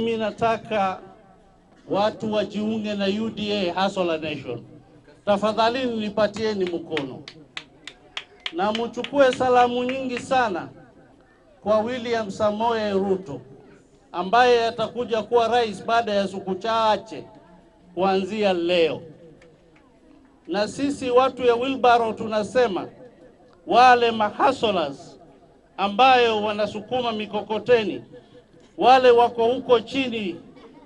Mimi nataka watu wajiunge na UDA Hustler Nation. Tafadhali nipatieni mkono na mchukue salamu nyingi sana kwa William Samoe Ruto ambaye atakuja kuwa rais baada ya siku chache kuanzia leo. Na sisi watu ya Wilbaro tunasema wale mahasolas ambayo wanasukuma mikokoteni, wale wako huko chini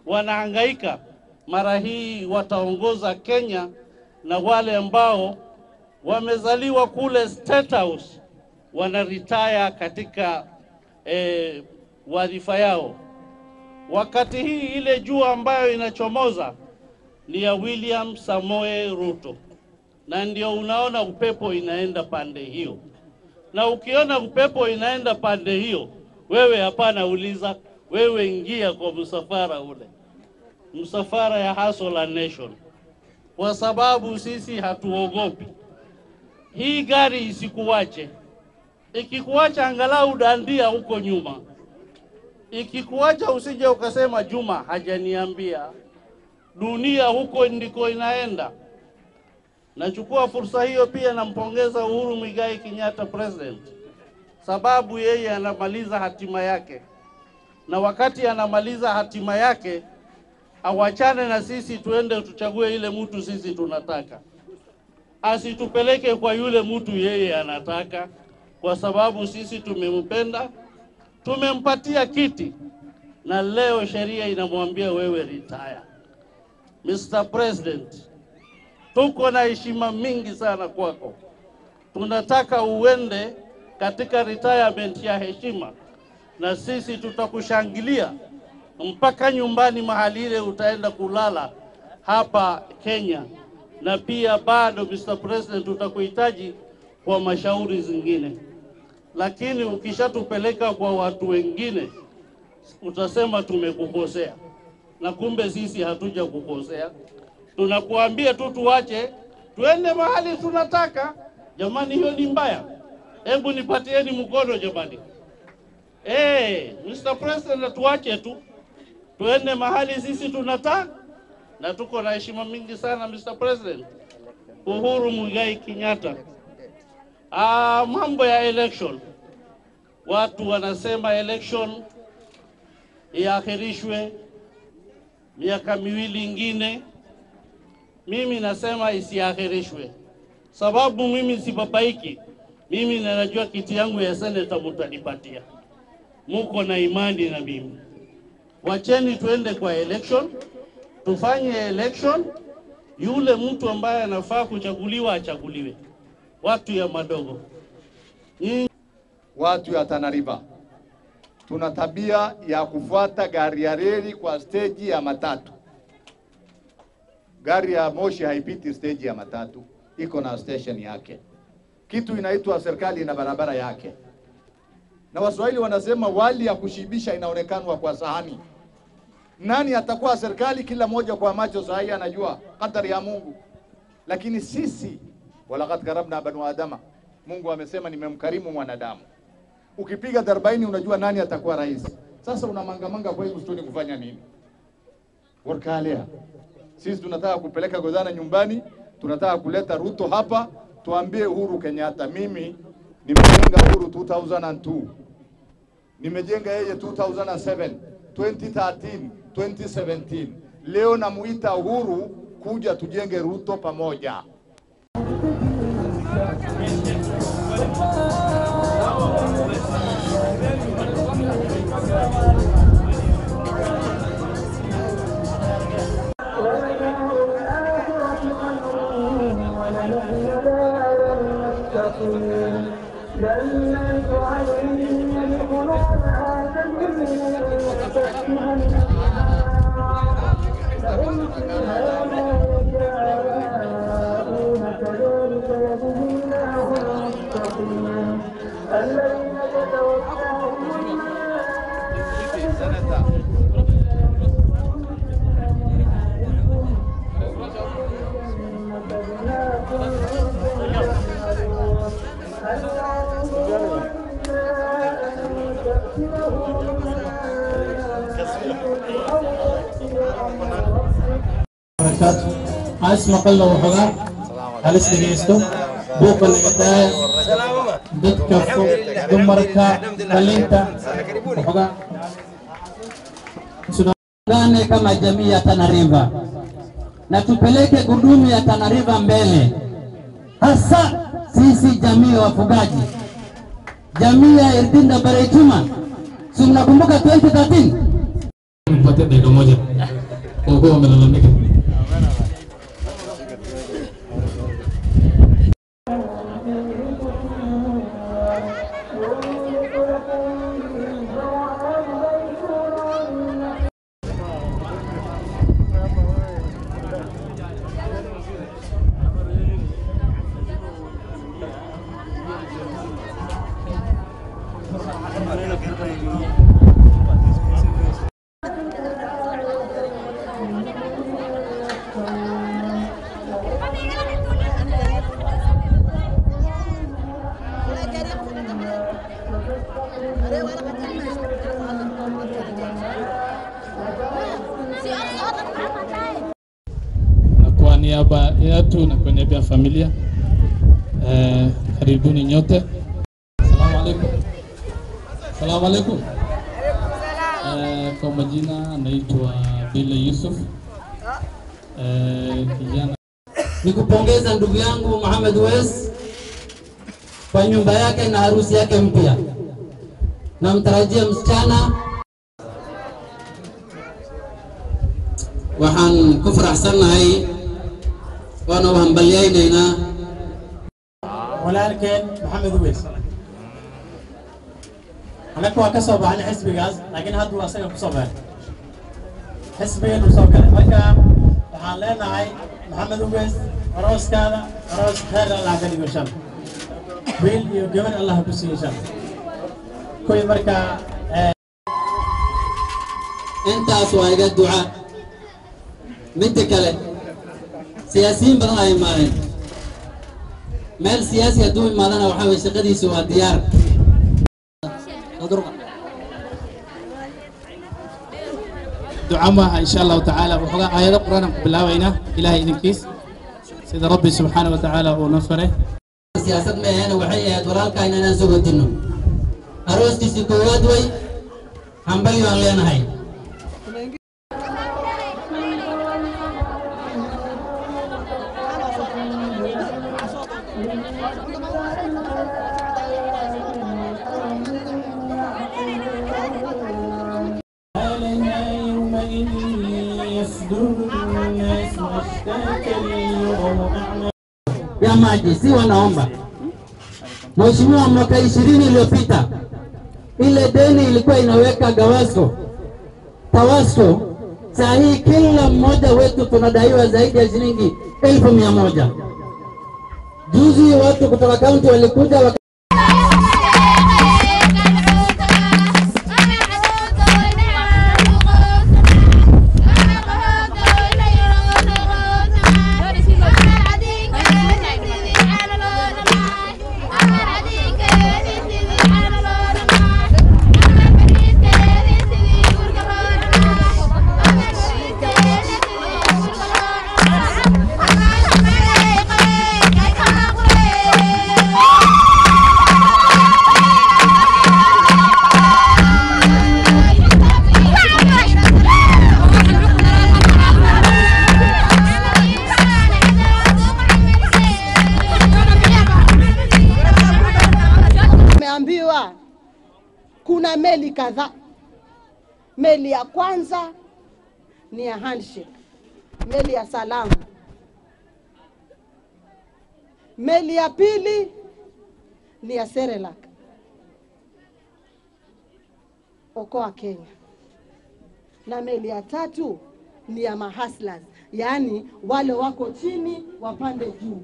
wanahangaika, mara hii wataongoza Kenya, na wale ambao wamezaliwa kule State House wana retire katika eh, wadhifa yao. Wakati hii ile jua ambayo inachomoza ni ya William Samoe Ruto, na ndio unaona upepo inaenda pande hiyo. Na ukiona upepo inaenda pande hiyo, wewe hapana uliza, wewe ingia kwa msafara ule, msafara ya Hustler Nation, kwa sababu sisi hatuogopi. Hii gari isikuwache, ikikuwacha angalau dandia huko nyuma ikikuwacha usije ukasema Juma hajaniambia. Dunia huko ndiko inaenda. Nachukua fursa hiyo pia nampongeza Uhuru Muigai Kenyatta president, sababu yeye anamaliza hatima yake, na wakati anamaliza hatima yake awachane na sisi, tuende tuchague ile mtu sisi tunataka, asitupeleke kwa yule mtu yeye anataka, kwa sababu sisi tumempenda tumempatia kiti na leo sheria inamwambia wewe retire. Mr. President, tuko na heshima mingi sana kwako. Tunataka uende katika retirement ya heshima, na sisi tutakushangilia mpaka nyumbani mahali ile utaenda kulala hapa Kenya, na pia bado Mr. President, tutakuhitaji kwa mashauri zingine lakini ukishatupeleka kwa watu wengine utasema tumekukosea, na kumbe sisi hatuja kukosea. Tunakuambia tu tuache tuende mahali tunataka. Jamani, hiyo ni mbaya. Hebu nipatieni mkono jamani. Hey, Mr. President, tuache tu tuende mahali sisi tunataka, na tuko na heshima mingi sana Mr. President Uhuru Muigai Kenyatta. Ah, mambo ya election, watu wanasema election iakhirishwe miaka miwili ingine. Mimi nasema isiakhirishwe, sababu mimi sibabaiki. Mimi ninajua kiti yangu ya seneta mutanipatia, muko na imani na mimi. Wacheni tuende kwa election, tufanye election, yule mtu ambaye anafaa kuchaguliwa achaguliwe. Watu ya madogo. Nyinyi watu ya Tana River. Tuna tabia ya kufuata gari ya reli kwa steji ya matatu. Gari ya moshi haipiti steji ya matatu, iko na station yake. Kitu inaitwa serikali na barabara yake, na Waswahili wanasema wali ya kushibisha inaonekanwa kwa sahani. Nani atakuwa serikali? Kila moja kwa macho sahihi anajua kadari ya Mungu, lakini sisi walaqad karamna banu adama, Mungu amesema nimemkarimu mwanadamu. Ukipiga darbaini unajua nani atakuwa rais. Sasa unamangamanga kwa hii msituni kufanya nini? Workalia. Sisi tunataka kupeleka Godana nyumbani, tunataka kuleta Ruto hapa, tuambie Uhuru Kenyatta, mimi nimejenga Uhuru 2002 nimejenga yeye 2007, 2013, 2017. Leo namuita Uhuru kuja tujenge Ruto pamoja. الذين تتوفاهم الملائكة halis maqalna waxoogaa halis dhegeysto buuqa laga daaya dadka fog dumarka dhalinta waxoogaa tuungane kama jamii ya Tana gurudumu ya Tana mbele, hasa sisi jamii ya wafugaji, jamii ya Irdinda Barechuma. Si mnakumbuka 2013 mpate dakika moja. Kwa kuwa wamelalamika. Niaba yetu na kwa niaba ya familia eh, karibuni nyote. Salamu alaikum. Salamu alaikum. Eh, kwa majina anaitwa Bile Yusuf eh, kijana nikupongeza ndugu yangu Muhammad Wes kwa nyumba yake na harusi yake mpya. Namtarajia msichana. Waxaan ku faraxsannahay وأنا وهم بليين هنا. ولكن محمد ويس. أنا كوا كسب عن حسب جاز لكن هاد هو اسئله بصبع حسب يد بصبع كلمه وحالنا هاي محمد ويس راس كذا راس هذا لا قال يقول شم ويل يقول الله بسيء شم كوي مركا آه. أنت أسوأ يد دعاء. من تكلم؟ Siyaasiyiin badan ay imaadeen meel siyaasi hadduu imaadana waxaa weye shaqadiisu waa diyaar. Duca insha allahu tacaala. Waxoogaa aayado qur'aan aan ku bilaabaynaa ilaahay idinkiis. Sida rabbi subxaana wa tacaala uu na faray. Siyaasad ma aheena waxay ahayd walaalkayna inaan sogotino arooskiisii koowaad way hambalyo aan leenahay ya maji, si wanaomba. Mheshimiwa, mwaka ishirini iliyopita ile deni ilikuwa inaweka gawaso tawaso. saa hii kila mmoja wetu tunadaiwa zaidi ya shilingi elfu mia moja. Juzi watu kutoka kaunti walikuja meli kadhaa. Meli ya kwanza ni ya handshake, meli ya salamu. Meli ya pili ni ya Serelak, okoa Kenya, na meli ya tatu ni ya mahaslas, yaani wale wako chini wapande juu,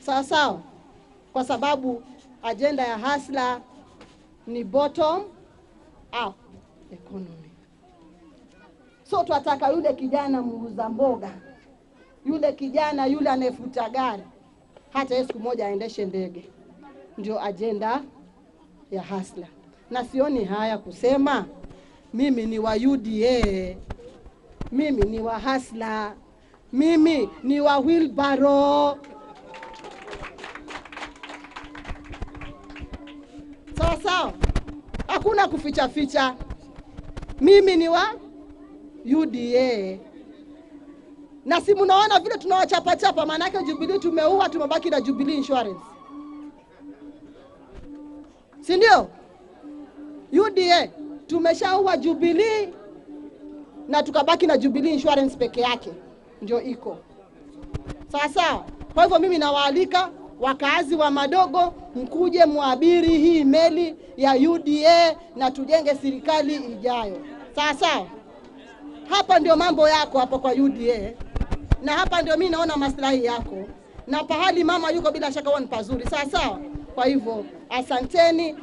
sawa sawa. Kwa sababu ajenda ya hasla ni bottom up economy. So twataka yule kijana muuza mboga, yule kijana yule anayefuta gari, hata yeye siku moja aendeshe ndege. Ndio ajenda ya hasla, na sioni haya kusema mimi ni wa UDA mimi ni wa hasla, mimi ni wa wheelbarrow. Hakuna kuficha ficha. Mimi ni wa UDA na si mnaona vile tunawachapachapa, maanake Jubilee tumeua, tumebaki na Jubilee Insurance, si ndio? UDA tumeshaua Jubilee na tukabaki na Jubilee Insurance peke yake ndio iko sawa sawa. Kwa hivyo mimi nawaalika wakazi wa Madogo, mkuje mwabiri hii meli ya UDA na tujenge serikali ijayo, sawa sawa. Hapa ndio mambo yako hapo kwa UDA, na hapa ndio mimi naona maslahi yako, na pahali mama yuko bila shaka huwa ni pazuri, sawa sawa. Kwa hivyo asanteni,